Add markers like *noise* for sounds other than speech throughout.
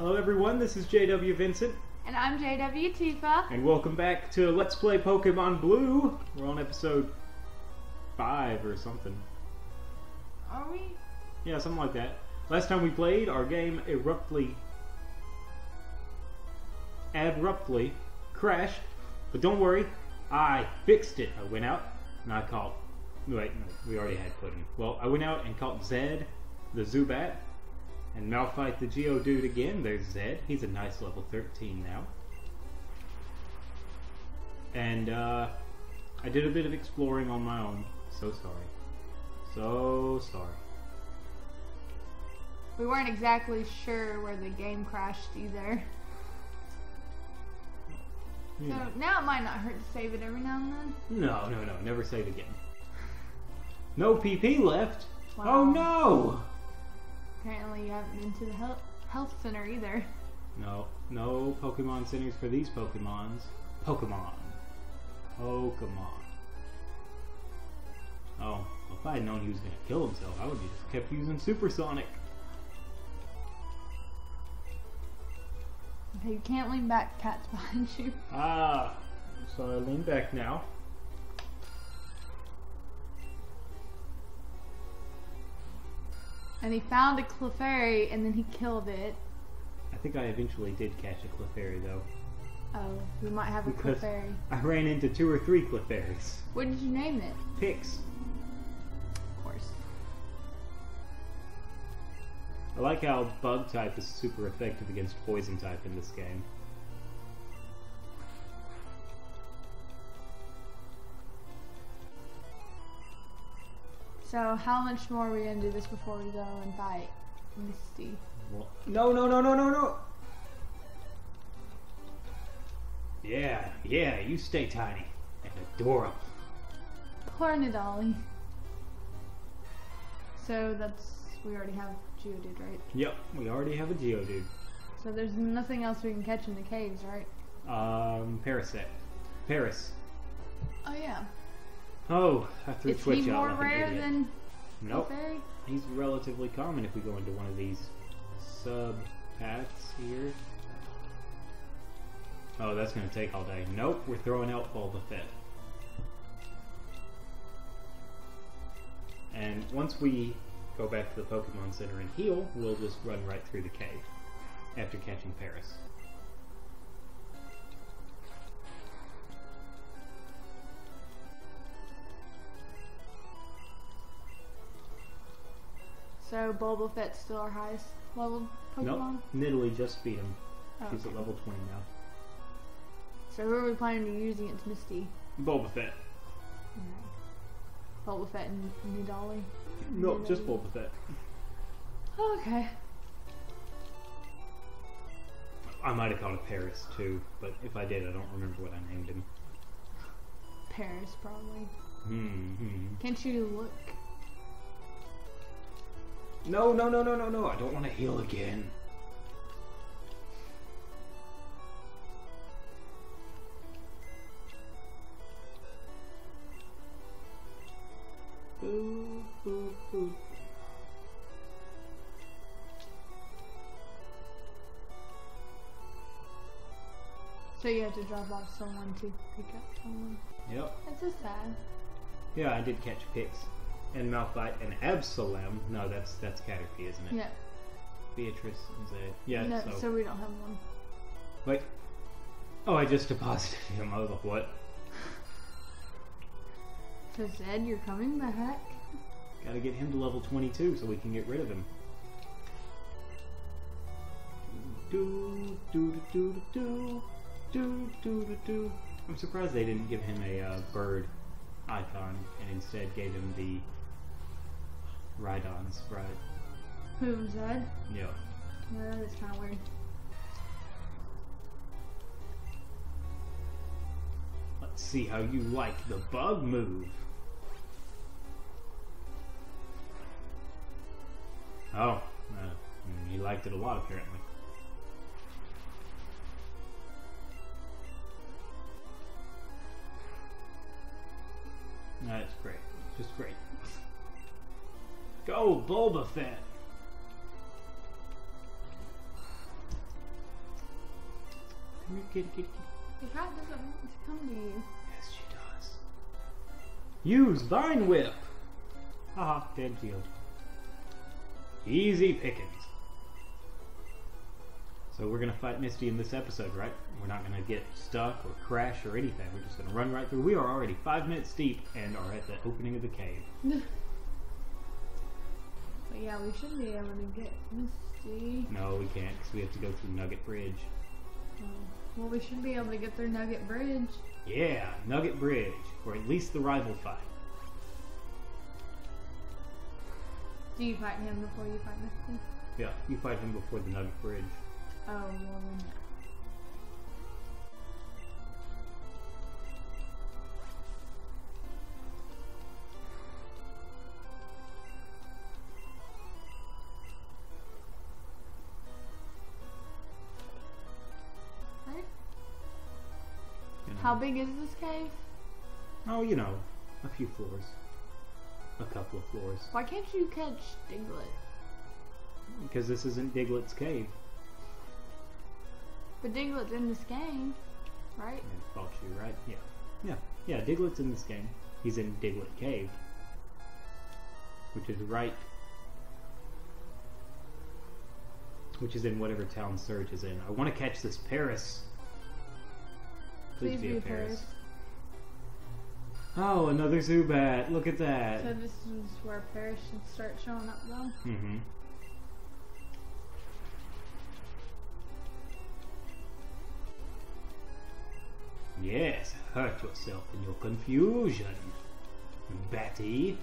Hello everyone, this is JW Vincent, And I'm JW Tifa. and welcome back to Let's Play Pokemon Blue. We're on episode 5 or something. Are we? Yeah, something like that. Last time we played, our game abruptly... abruptly crashed. But don't worry, I fixed it. I went out and I caught... Wait, no, we already had Pudding. Well, I went out and caught Zed, the Zubat, and Malphite the Geodude again. There's Zed. He's a nice level 13 now. And, uh, I did a bit of exploring on my own. So sorry. So sorry. We weren't exactly sure where the game crashed either. Yeah. So now it might not hurt to save it every now and then. No, no, no. Never save again. No PP left. Wow. Oh no! Apparently you haven't been to the health, health center either. No, no Pokemon centers for these Pokemons. Pokemon. Pokemon. Oh, if I had known he was gonna kill himself, I would have just kept using Supersonic. Okay, you can't lean back, cat's *laughs* behind you. Ah, so I lean back now. And he found a Clefairy and then he killed it. I think I eventually did catch a Clefairy though. Oh, we might have a Because- Clefairy. I ran into two or three Clefairies. What did you name it? Pix. Of course. I like how bug type is super effective against poison type in this game. So how much more are we gonna do this before we go and fight Misty? Well, no, no, no, no, no, no. Yeah, yeah, you stay tiny and adorable. Poor Nidalee. So that's we already have Geodude, right? Yep, we already have a Geodude. So there's nothing else we can catch in the caves, right? Um, Parasect. Paras. Oh yeah. Oh, I threw Is Twitch he out more rare than Nope, Clefairy? he's relatively common if we go into one of these sub paths here. Oh, that's gonna take all day. Nope, we're throwing out Bulba Fett. And once we go back to the Pokemon Center and heal, we'll just run right through the cave after catching Paras. So Bulba Fett's still our highest level Pokemon. Nope, Nidalee just beat him. Oh, She's okay. at level 20 now. So who are we planning to use against Misty? Bulba Fett. Bulba Fett and Nidalee. No, just Bulba Fett. Oh, okay. I might have called it Paris too, but if I did, I don't remember what I named him. Paris probably. Hmm. Can't you look? No, no, no, no, no, no! I don't want to heal again. Boo, boo, boo. So you have to drop off someone to pick up someone. Yep. That's so sad. Yeah, I did catch Pix. And Malphite and Absalom. No, that's that's Caterpie, isn't it? Yeah. Beatrice and Zed. Yeah, no, so. so we don't have one. Wait. Oh, I just deposited him. I was like, what? So Zed, you're coming back. Gotta get him to level 22 so we can get rid of him. Do, do, do, do, do, do, do, do, do. I'm surprised they didn't give him a uh, bird icon and instead gave him the Rhydon sprite. Who, Zed? Yeah. Yeah, that is kind of weird. Let's see how you like the bug move. Oh, uh, you liked it a lot apparently. That's great. Just great. Go, Bulba Fett! Come here, kitty, kitty, kitty. The cat doesn't want to come to you. Yes, she does. Use Vine Whip! Haha, dead field. Easy pickings. So we're gonna fight Misty in this episode, right? We're not gonna get stuck or crash or anything. We're just gonna run right through. We are already five minutes deep and are at the opening of the cave. *laughs* But yeah, we should be able to get Misty. No, we can't because we have to go through Nugget Bridge. Oh. Well, we should be able to get through Nugget Bridge. Yeah, Nugget Bridge, or at least the rival fight. Do you fight him before you fight Misty? Yeah, you fight him before the Nugget Bridge. Oh, well How big is this cave? Oh, you know, a few floors. A couple of floors. Why can't you catch Diglett? Because this isn't Diglett's cave. But Diglett's in this game, right? I thought you, right? Yeah. Yeah. Yeah, Diglett's in this game. He's in Diglett Cave. Which is right. Which is in whatever town Surge is in. I want to catch this Paras. Please, be, a Paras. Oh, another Zubat. Look at that. So this is where Paras should start showing up though. Mm-hmm. Yes, hurt yourself in your confusion. Batty.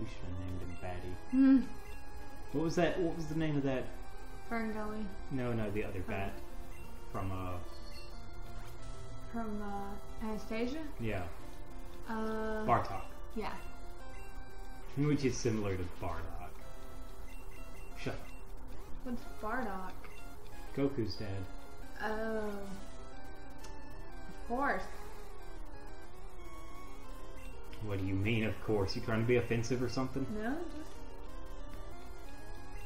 We should have named him Batty. Hmm. What was that? What was the name of that? Fern Gully. No, no, the other bat. From, uh, From uh, Anastasia? yeah, Uh, Bartok. Yeah. Which is similar to Bardock. Shut up. What's Bardock? Goku's dad. Oh. Of course. What do you mean, of course? You trying to be offensive or something? No, just.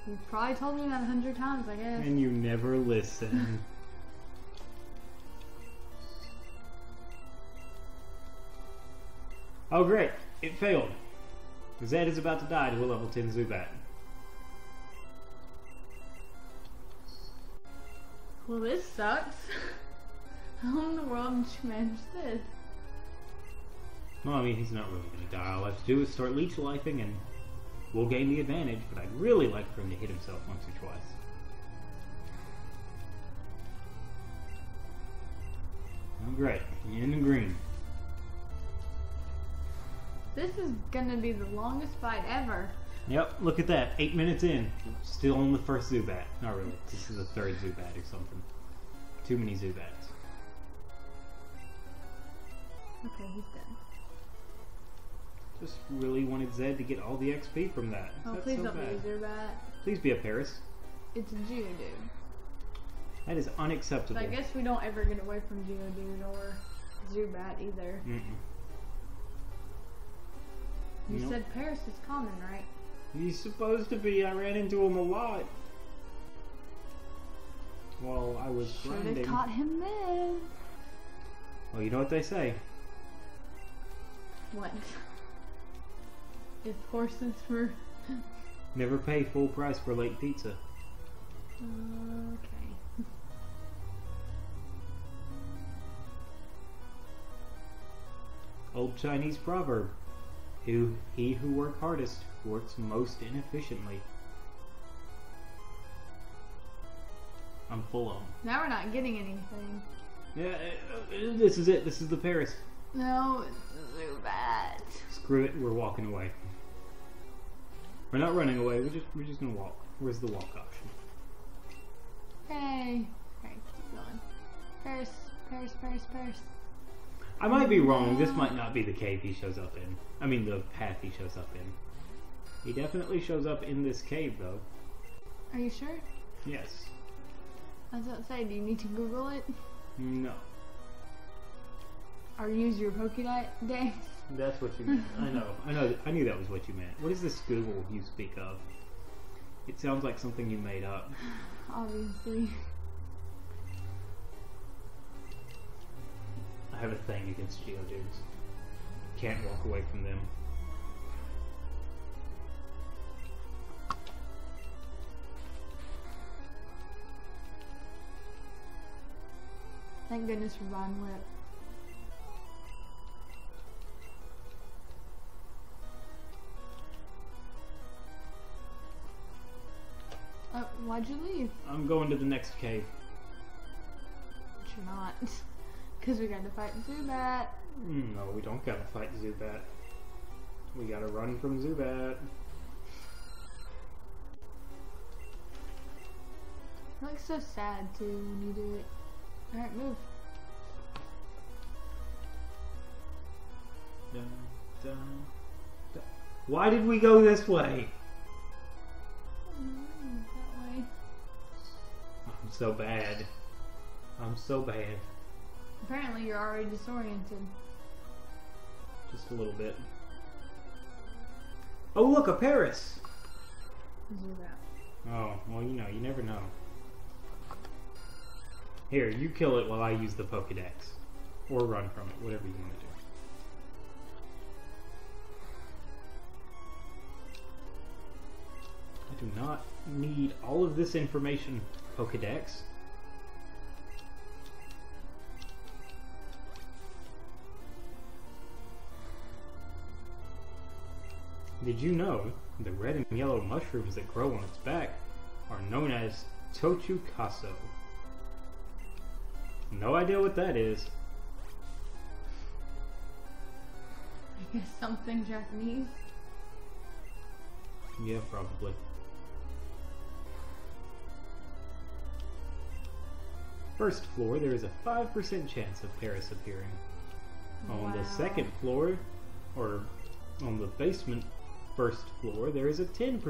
You've probably told me that a hundred times, I guess. And you never listen. *laughs* oh, great. It failed. Zed is about to die to a level 10 Zubat. Well, this sucks. How in the world did you manage this? Well, I mean, he's not really going to die. All I have to do is start leech lifing and we'll gain the advantage, but I'd really like for him to hit himself once or twice. Oh, great. In the green. This is gonna be the longest fight ever. Yep, look at that. Eight minutes in. Still on the first Zubat. Not really. This is the third Zubat or something. Too many Zubats. Okay, he's dead. Just really wanted Zed to get all the XP from that. Oh, That's please so don't bad. be a Zubat. Please be a Paras. It's a Geodude. That is So unacceptable. I guess we don't ever get away from Geodude or Zubat either. Mm-mm. You Nope. said Paras is common, right? He's supposed to be. I ran into him a lot. While I was Should have grinding. caught him then. Well, you know what they say. What? If horses were. *laughs* Never pay full price for late pizza. Okay. Old Chinese proverb. Who he who work hardest works most inefficiently. I'm full on. Now we're not getting anything. Yeah, uh, uh, this is it. This is the Paras. No, it's Zubat. Screw it. We're walking away. We're not running away. We're just we're just gonna walk. Where's the walk option? Hey. Okay, keep going. Paras, Paras, Paras, Paras. I might be wrong. This might not be the cave he shows up in. I mean, the path he shows up in. He definitely shows up in this cave, though. Are you sure? Yes. I was about to say, do you need to Google it? No. Or use your Pokédex? That's what you meant. I know. I know. I knew that was what you meant. What is this Google you speak of? It sounds like something you made up. *sighs* Obviously. Have a thing against Geodudes. Can't walk away from them. Thank goodness for Vine Whip. Oh, why'd you leave? I'm going to the next cave. But you're not. *laughs* Because we got to fight Zubat. Mm, No, we don't gotta fight Zubat. We gotta run from Zubat. It looks so sad too when you do it. Alright, move. Dun, dun, dun. Why did we go this way? Mm, that way. I'm so bad. I'm so bad. Apparently you're already disoriented. Just a little bit. Oh, look, a Paras! Oh, well, you know, you never know. Here, you kill it while I use the Pokedex. Or run from it, whatever you want to do. I do not need all of this information, Pokedex. Did you know the red and yellow mushrooms that grow on its back are known as Tochukaso? No idea what that is. I guess something Japanese. Yeah, probably. First floor, there is a 5% chance of Paras appearing. On the second floor, or on the basement first floor, there is a 10%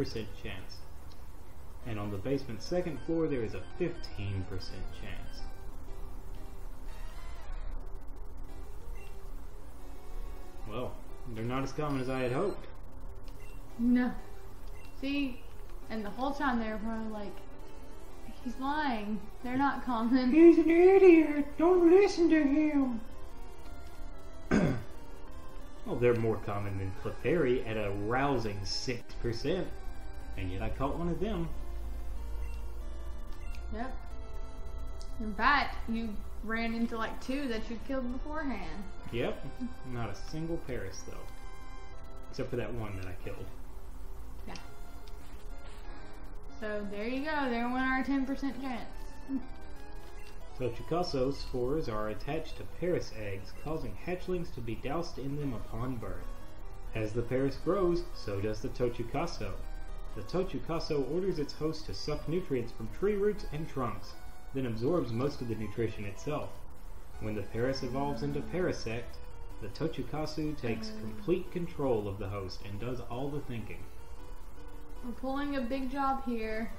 chance. And on the basement second floor, there is a 15% chance. Well, they're not as common as I had hoped. No. See? And the whole time they were probably like, he's lying. They're not common. He's an idiot! Don't listen to him! Well, they're more common than Clefairy at a rousing 6%. And yet I caught one of them. Yep. In fact, you ran into like two that you killed beforehand. Yep, not a single Paras though. Except for that one that I killed. Yeah. So there you go. There went our 10% chance. *laughs* Tochukaso spores are attached to Paras eggs, causing hatchlings to be doused in them upon birth. As the Paras grows, so does the Tochukaso. The Tochukaso orders its host to suck nutrients from tree roots and trunks, then absorbs most of the nutrition itself. When the Paras evolves into Parasect, the Tochukaso takes mm. complete control of the host and does all the thinking. We're pulling a big job here.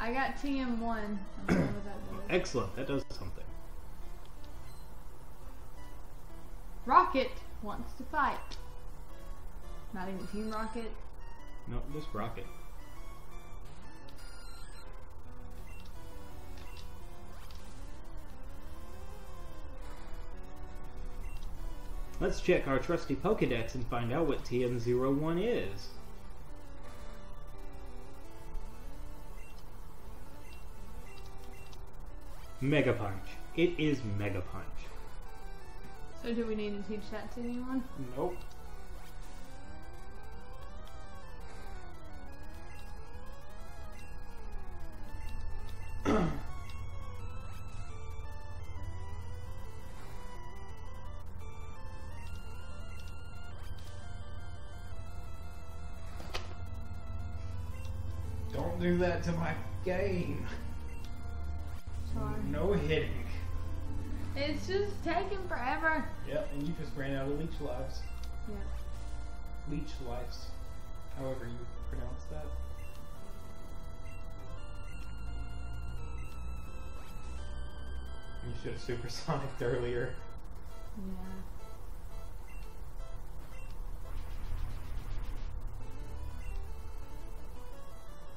I got TM1. I don't know what that does. Excellent, that does something. Rocket wants to fight. Not even Team Rocket. No, just rocket. Let's check our trusty Pokedex and find out what TM01 is. Mega Punch. It is Mega Punch. So do we need to teach that to anyone? Nope. Don't do that to my game. No hitting. It's just taking forever. Yep, and you just ran out of leech lives. Yeah. Leech lives. However you pronounce that. You should have supersonicked earlier. Yeah.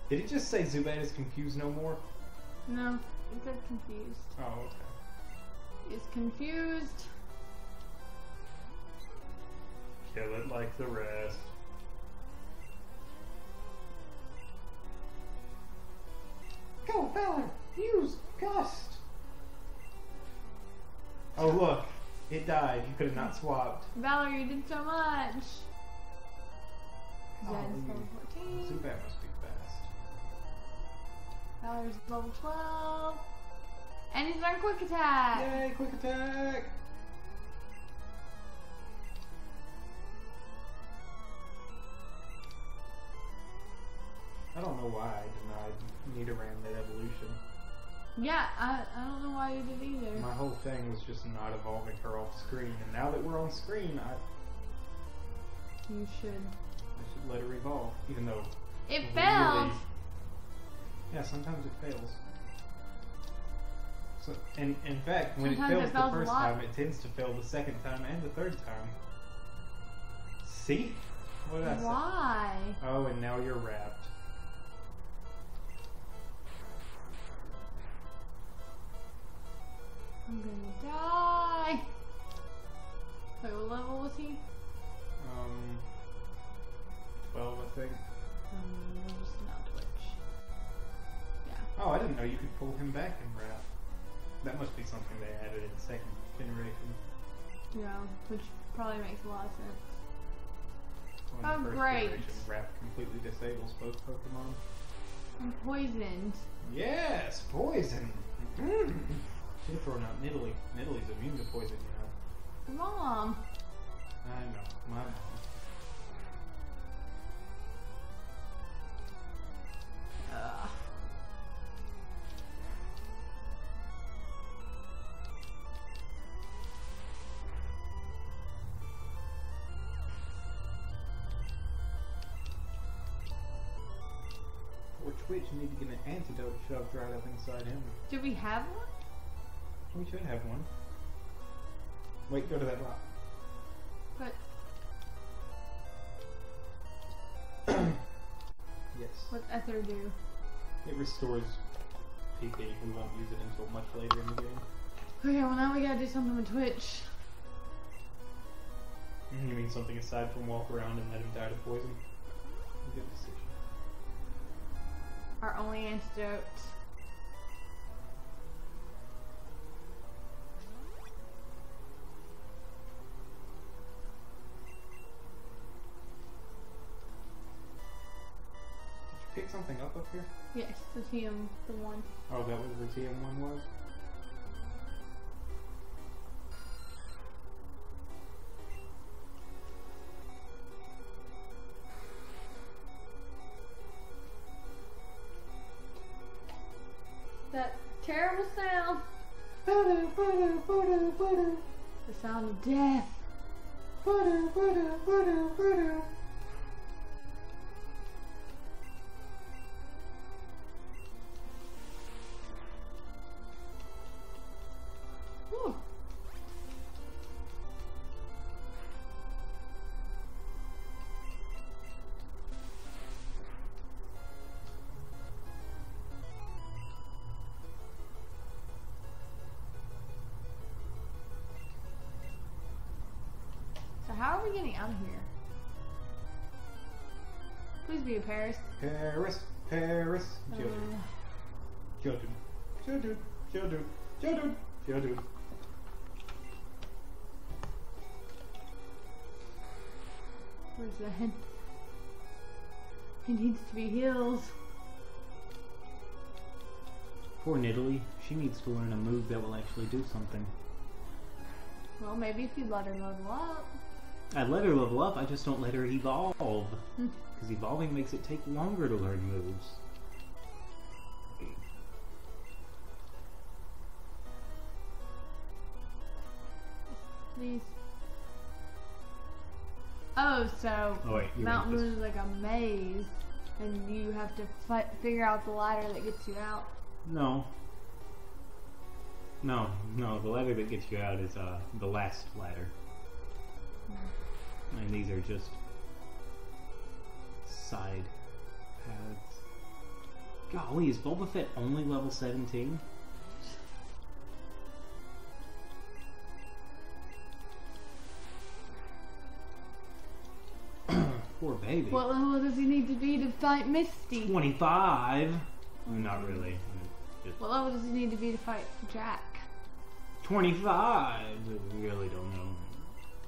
Did it just say Zubat is confused no more? No, it said confused. Oh, okay. Is confused. Kill it like the rest. Go, Valor! Use Gust! Oh, look. It died. You could have not swapped. Valerie, you did so much. Oh, Zed's level 14. Zubat must be Valerie's level 12. And he's learned quick attack. Yay, quick attack! I don't know why I denied Nidoran that evolution. Yeah, I, I don't know why you did either. My whole thing was just not evolving her off screen, and now that we're on screen, I, You should. I should let her evolve, even though It really- failed. Yeah, sometimes it fails. So, and in fact, when Sometimes it it fails fails the first time, it tends to fail the second time and the third time. See? What did I say? Why? Oh, and now you're wrapped. I'm gonna die. Wait, what level was he? Um, 12, I think. Um, Oh, I didn't know you could pull him back in wrap. That must be something they added in second generation. Yeah, which probably makes a lot of sense. When Oh, first great. wrap completely disables both Pokemon. I'm poisoned. Yes, poison. Mm. Should have thrown out Nidalee. Nidalee's immune to poison, you know. Mom. I know, my mom. Need to get an antidote shoved right up inside him. Do we have one? We should have one. Wait, go to that rock. But *coughs* Yes. what's Ether do? It restores PP. We won't use it until much later in the game. Okay, well now we gotta do something with Twitch. You mean something aside from walk around and let him die to poison? Mm-hmm. Good decision. Our only antidote. Did you pick something up up here? Yes, the TM, the one. Oh, that was the TM1 was? Sound of death. How are we getting out of here? Please be a Paras. Paras, Paras, Uh, Geodude. Geodude, Geodude, Geodude, Geodude, Geodude. where's that? He needs to be healed. Poor Nidalee. She needs to learn a move that will actually do something. Well, maybe if you let her level up. I let her level up, I just don't let her evolve. Hmm. Because evolving makes it take longer to learn moves. Please. Oh, so Oh, wait, Mount? Moon is like a maze, and you have to fi- figure out the ladder that gets you out. No. No, no, the ladder that gets you out is uh, the last ladder. And these are just side pads. Golly, is Bulba Fett only level 17? *clears throat* Poor baby. What level does he need to be to fight Misty? 25. Not really. What level does he need to be to fight Jack? 25. I really don't know.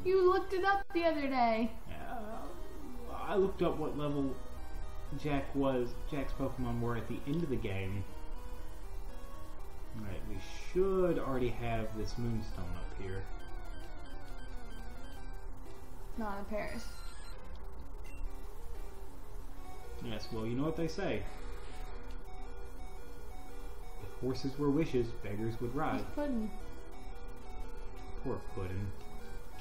You looked it up the other day. Uh, I looked up what level Jack was, Jack's Pokemon were at the end of the game. Right, we should already have this Moonstone up here. Not in Paris. Yes, well, you know what they say. If horses were wishes, beggars would ride. He's pudding. Poor Puddin.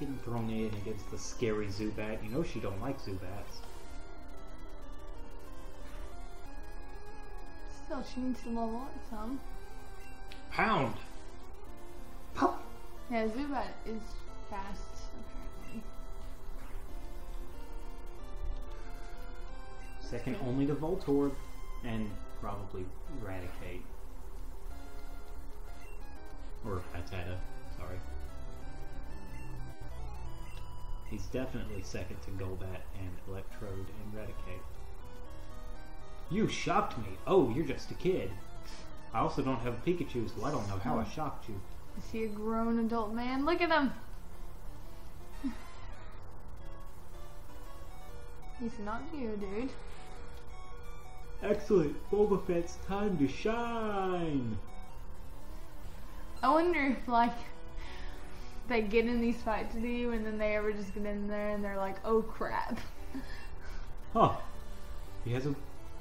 Getting thrown in against the scary Zubat. You know she don't like Zubats. Still, she needs to level up some. Pound! Pop! Yeah, Zubat is fast, apparently. Second only to Voltorb and probably Eradicate. Or Rattata, sorry. He's definitely second to Golbat and Electrode and Eradicate. You shocked me! Oh, you're just a kid. I also don't have a Pikachu, so I don't know how I shocked you. Is he a grown adult man? Look at him! *laughs* He's not you, dude. Excellent! Bulba Fett's time to shine! I wonder if, like, they get in these fights with you and then they ever just get in there and they're like, oh crap. *laughs* Huh. He has a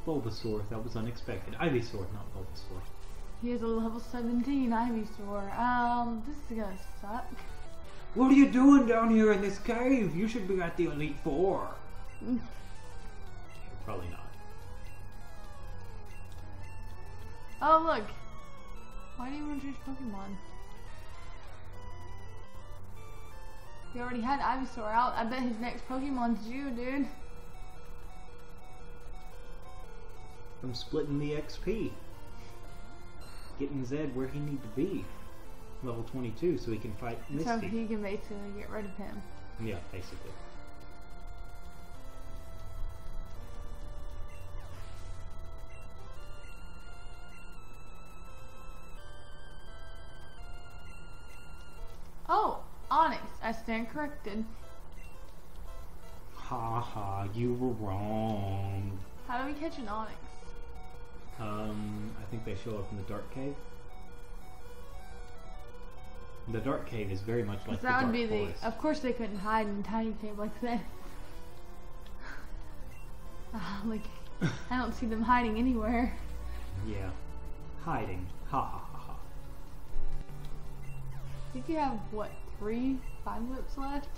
Bulbasaur. That was unexpected. Ivysaur, not Bulbasaur. He has a level 17 Ivysaur. Um, this is gonna suck. What are you doing down here in this cave? You should be at the Elite Four. *laughs* Probably not. Oh, look. Why do you want to choose Pokemon? You already had Ivysaur out. I bet his next Pokemon's you, dude. I'm splitting the XP. Getting Zed where he need to be. Level 22 so he can fight Misty. So he can basically get rid of him. Yeah, basically. Oh. I stand corrected. Ha ha, you were wrong. How do we catch an Onix? Um, I think they show up in the Dark Cave. The Dark Cave is very much like that would be Forest. the. Of course, they couldn't hide in a tiny cave like this. *laughs* Ah, like, I don't see them hiding anywhere. Yeah. Hiding. Ha ha ha ha. I think you have, what, three vine whips left?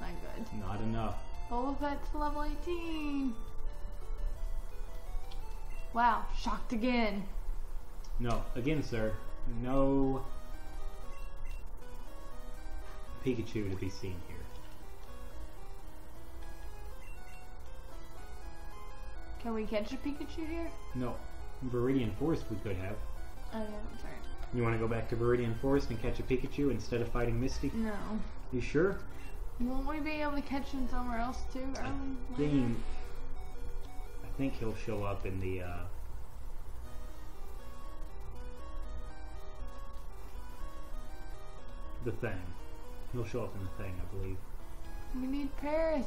Not good. Not enough. Bulba Fett's level 18. Wow, shocked again. No, again, sir. No Pikachu to be seen here. Can we catch a Pikachu here? No. Viridian Forest we could have. Oh, yeah, that's right. You want to go back to Viridian Forest and catch a Pikachu instead of fighting Misty? No. You sure? Won't we be able to catch him somewhere else too? I Early? later? think, I think he'll show up in the, uh, the thing. He'll show up in the thing, I believe. We need Paras.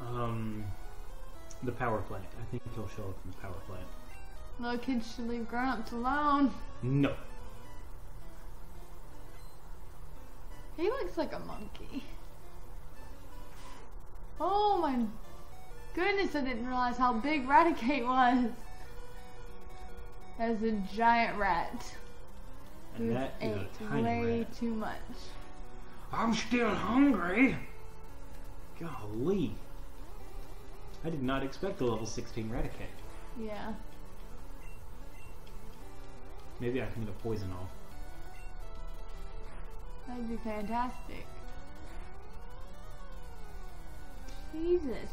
Um, the power plant. I think he'll show up in the power plant. Little kids should leave grown-ups alone. No. Like a monkey. Oh my goodness, I didn't realize how big Raticate was. As a giant rat. And that is ate a tiny way rat. too much. I'm still hungry. Golly. I did not expect a level 16 Raticate. Yeah. Maybe I can get a poison off. That'd be fantastic. Jesus.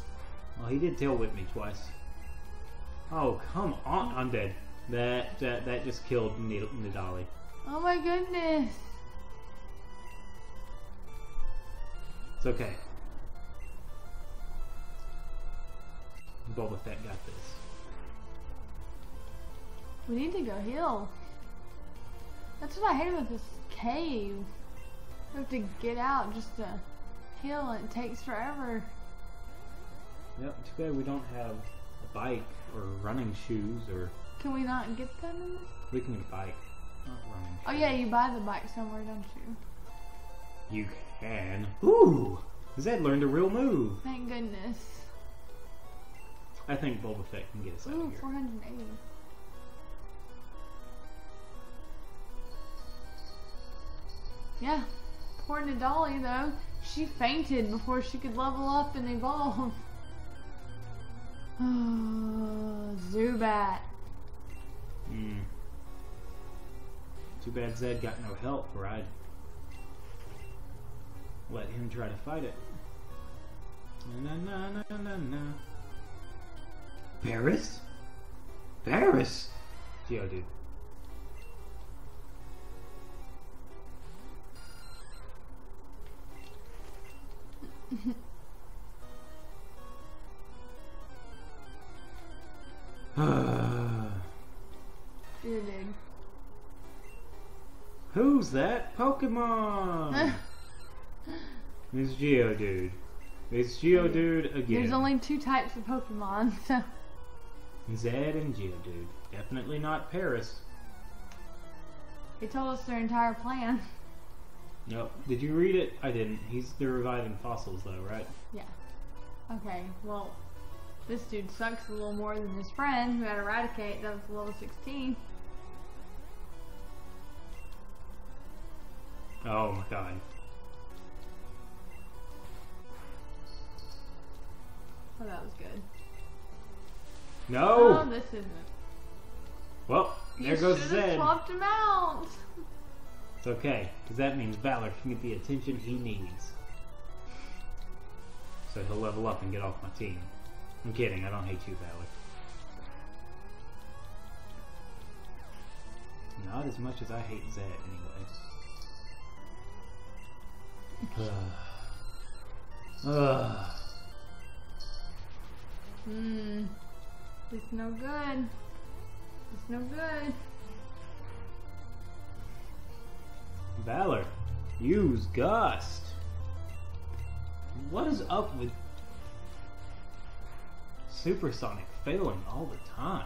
Well, he did tail whip me twice. Oh, come on. I'm dead. That that, that just killed Nid- Nidalee. Oh my goodness. It's okay. Bulba Fett got this. We need to go heal. That's what I hate about this cave. Have to get out just to heal it takes forever. Yep, too bad we don't have a bike or running shoes or Can we not get them in this? we can get a bike. Not running Oh yeah, you buy the bike somewhere, don't you? You can. Ooh! Zed learned a real move. Thank goodness. I think Bulba Fett can get us out Ooh, of here. 480. Yeah. Poor Nidalee though. She fainted before she could level up and evolve. *sighs* *sighs* Zubat. Mm. Too bad Zed got no help, or I'd let him try to fight it. Na na na na na na. Paras? Paras? Geodude. Dude. Who's that Pokemon? *laughs* it's Geodude. It's Geodude again. There's only two types of Pokemon, *laughs* so Zed and Geodude. Definitely not Paras. they told us their entire plan. Nope. Did you read it? I didn't. He's they're reviving fossils though, right? Yeah. Okay, well, this dude sucks a little more than his friend who had a Raticate that was level 16. Oh my god. Oh, that was good. No! Oh, this isn't. well, there you goes Zed. swapped him out. It's okay, because that means Valor can get the attention he needs. So he'll level up and get off my team. I'm kidding, I don't hate you, Valor. Not as much as I hate Zed, anyway. Ugh. *sighs* Ugh. Hmm. It's no good. It's no good. Valor, use Gust. What is up with Supersonic failing all the time?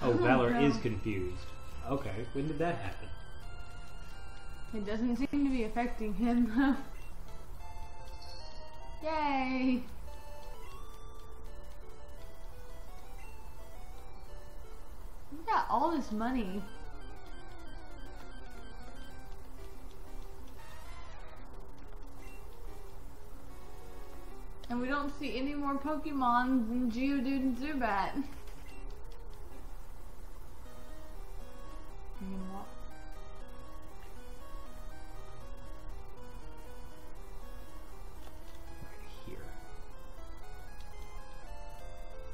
Oh, Valor no. is confused. Okay, when did that happen? It doesn't seem to be affecting him *laughs* though. Yay! We got all this money. And we don't see any more Pokemon than Geodude and Zubat. Right here.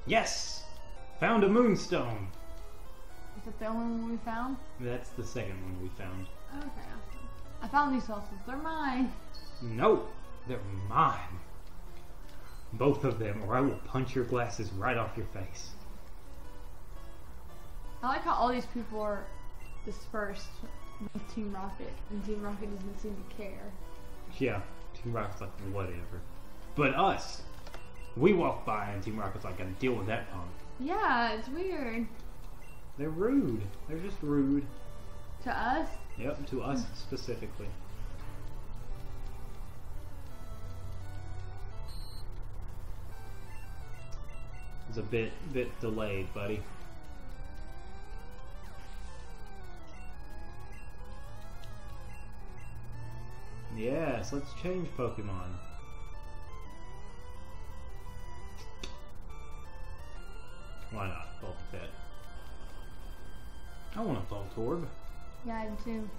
Yes! Found a moonstone! Is that the only one we found? That's the second one we found. Okay. I found these sauces. They're mine. No, they're mine. Both of them, or I will punch your glasses right off your face. I like how all these people are dispersed with Team Rocket, and Team Rocket doesn't seem to care. Yeah, Team Rocket's like, whatever. But us, we walk by and Team Rocket's like, gotta deal with that punk. Yeah, it's weird. They're rude. They're just rude. To us, Yep, to us specifically. A bit bit delayed, buddy. Yes, let's change Pokemon. Why not? Voltfett. I want a Voltorb. yeah, I do too.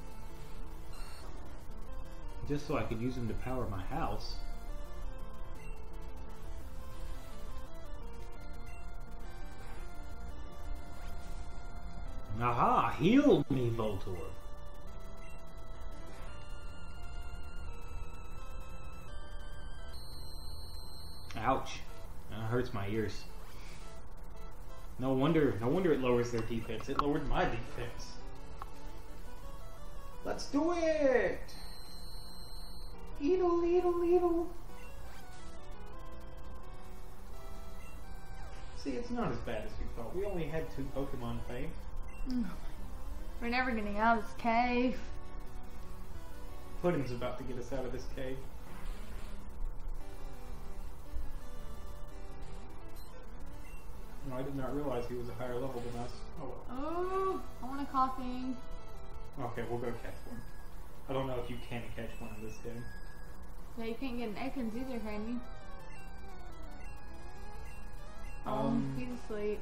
Just so I could use them to power my house. Aha! Heal me, Voltor! Ouch. That hurts my ears. No wonder, no wonder it lowers their defense. It lowered my defense. Let's do it! Needle, needle, needle. See, it's not as bad as we thought. We only had two Pokemon things. *sighs* We're never getting out of this cave. Pudding's about to get us out of this cave. No, I did not realize he was a higher level than us. Oh well. Oh, I want a Koffing. Okay, we'll go catch one. I don't know if you can catch one in this game. Yeah, you can't get an Ekans either, can you? Um, oh, he's asleep.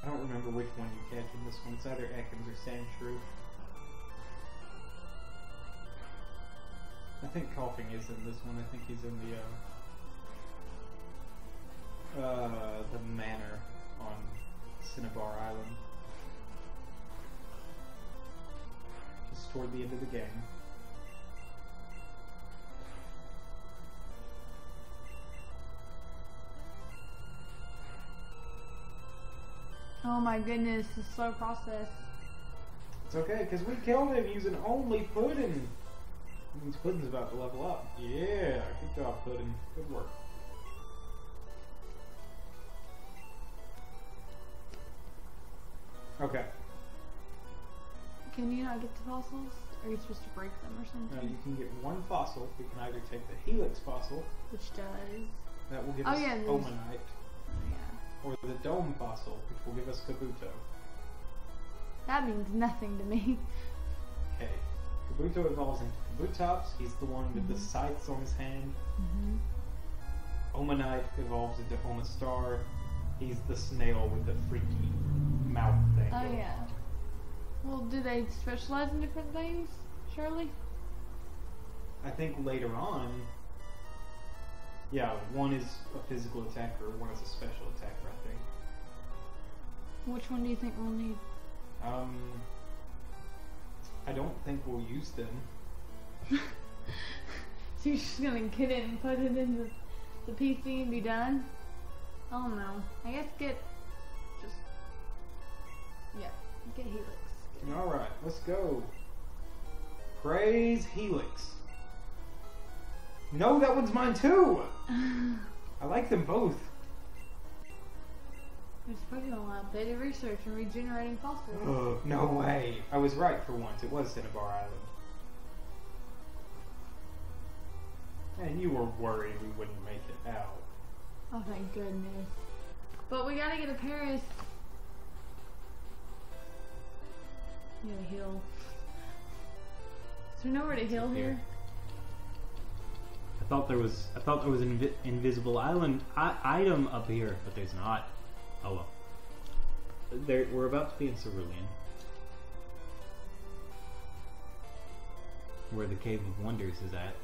I don't remember which one you catch in this one. It's either Ekans or Sandshrew. I think Koffing is in this one. I think he's in the uh, uh the manor on Cinnabar Island. Just toward the end of the game. Oh my goodness, the slow process. It's okay, because we killed him using only Puddin. Means Puddin's about to level up. Yeah, good job, Puddin. Good work. Okay, Can you not get the fossils? Are you supposed to break them or something? you can get one fossil. We can either take the Helix fossil, Which does. that will give Oh, us yeah, there's- Omanyte, oh, Yeah. Or the Dome fossil, which will give us Kabuto. That means nothing to me. Okay, Kabuto evolves into Kabutops. He's the one with the Mhm. scythes on his hand. Mm-hmm. Omanyte evolves into Omastar. He's the snail with the freaky mouth thing. Oh going yeah. Well, do they specialize in different things? Surely. I think later on, yeah, one is a physical attacker, one is a special attacker. I think. Which one do you think we'll need? Um, I don't think we'll use them. *laughs* so you're just gonna get it and put it in the, the PC and be done? Oh no. I guess get just yeah, get Helix. All right, let's go. Praise Helix. No, that one's mine too. I like them both. There's Pokemon Lab. They did research in regenerating fossils. Ugh, no way. I was right for once. It was Cinnabar Island. And you were worried we wouldn't make it out. Oh thank goodness. But we gotta get a Paras. You gotta heal. Is there nowhere to heal here? I thought there was. I thought there was an invi- invisible island I- item up here, but there's not. Oh well. There, we're about to be in Cerulean, where the Cave of Wonders is at.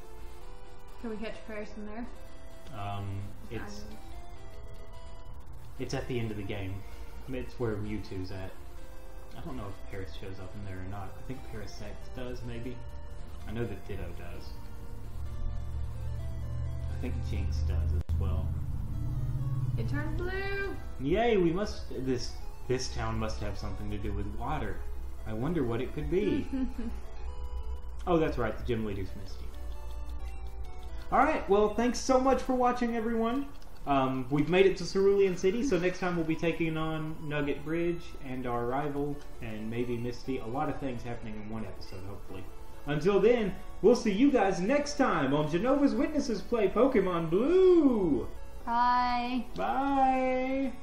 Can we catch Paras in there? Um, it's it's at the end of the game. It's where Mewtwo's at. I don't know if Paras shows up in there or not. I think Parasect does, maybe. I know that Ditto does. I think Jynx does as well. It turned blue. Yay! We must. This this town must have something to do with water. I wonder what it could be. *laughs* oh, that's right. The gym leader's Misty. All right. Well, thanks so much for watching, everyone. Um, we've made it to Cerulean City, so next time we'll be taking on Nugget Bridge and our rival, and maybe Misty. A lot of things happening in one episode, hopefully. Until then, we'll see you guys next time on Jenova's Witnesses Play Pokemon Blue. Bye. Bye.